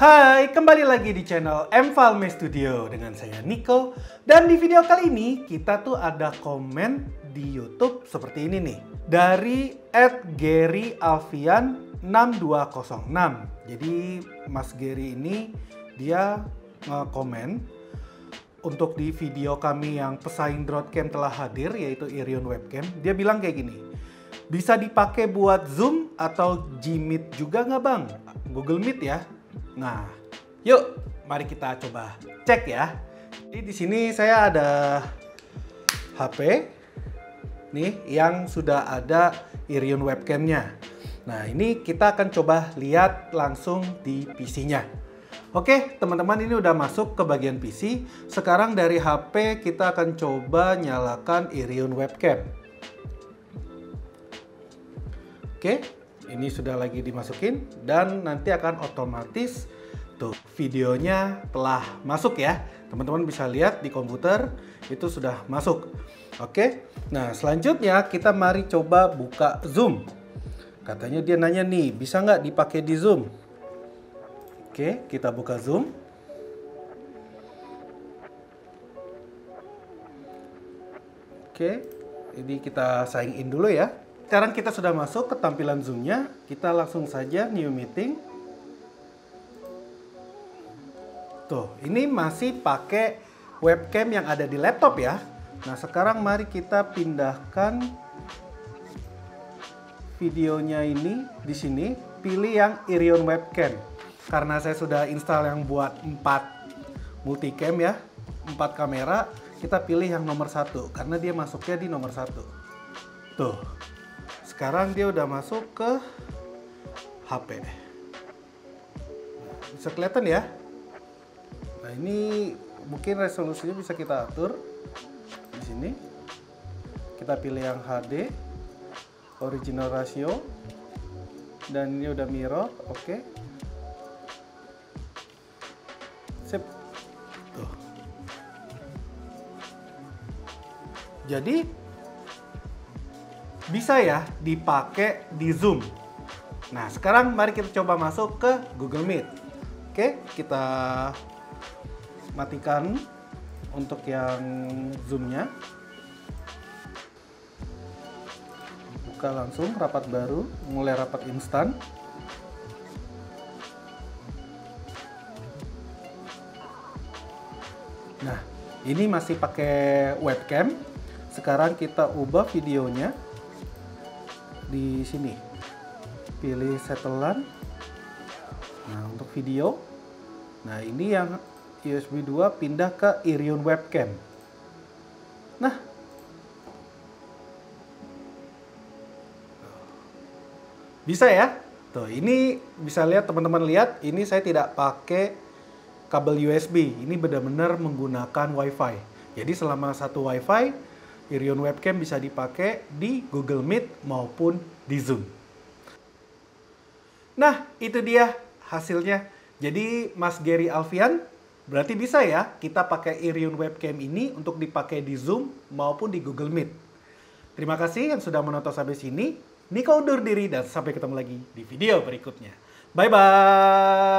Hai, kembali lagi di channel M Falme Studio dengan saya Nico dan di video kali ini kita tuh ada komen di YouTube seperti ini nih dari @GaryAlfian6206. Jadi Mas Gary ini dia komen untuk di video kami yang pesaing Dropcam telah hadir yaitu Irion Webcam. Dia bilang kayak gini. Bisa dipakai buat Zoom atau Gmeet juga nggak bang? Google Meet ya. Nah, yuk mari kita coba cek ya. Jadi di sini saya ada HP nih yang sudah ada Irion webcamnya. Nah ini kita akan coba lihat langsung di PC-nya. Oke teman-teman ini udah masuk ke bagian PC. Sekarang dari HP kita akan coba nyalakan Irion webcam. Oke, ini sudah lagi dimasukin dan nanti akan otomatis tuh videonya telah masuk ya. Teman-teman bisa lihat di komputer itu sudah masuk. Oke. Nah, selanjutnya kita mari coba buka Zoom. Katanya dia nanya nih, bisa nggak dipakai di Zoom? Oke, kita buka Zoom. Oke, ini kita sign in dulu ya. Sekarang kita sudah masuk ke tampilan Zoom-nya. Kita langsung saja new meeting. Tuh, ini masih pakai webcam yang ada di laptop ya. Nah, sekarang mari kita pindahkan videonya ini di sini. Pilih yang Irion webcam. Karena saya sudah install yang buat 4 multicam ya, 4 kamera, kita pilih yang nomor satu karena dia masuknya di nomor satu. Tuh, sekarang dia udah masuk ke HP. Bisa kelihatan ya? Nah ini mungkin resolusinya bisa kita atur di sini. Kita pilih yang HD, original ratio, dan ini udah mirror, oke. Okay. Sip. Tuh. Jadi bisa ya dipakai di Zoom. Nah, sekarang mari kita coba masuk ke Google Meet. Oke, kita matikan untuk yang Zoom-nya. Buka langsung rapat baru, mulai rapat instan. Nah, ini masih pakai webcam. Sekarang kita ubah videonya di sini. Pilih setelan. Nah, untuk video. Nah, ini yang USB 2 pindah ke Irion webcam. Nah, bisa ya? Tuh, ini bisa lihat teman-teman lihat, ini saya tidak pakai kabel USB. Ini benar-benar menggunakan WiFi. Jadi selama satu WiFi, Irion webcam bisa dipakai di Google Meet maupun di Zoom. Nah, itu dia hasilnya. Jadi Mas Gary Alfian, berarti bisa ya kita pakai Irion webcam ini untuk dipakai di Zoom maupun di Google Meet. Terima kasih yang sudah menonton sampai sini. Niko undur diri dan sampai ketemu lagi di video berikutnya. Bye-bye!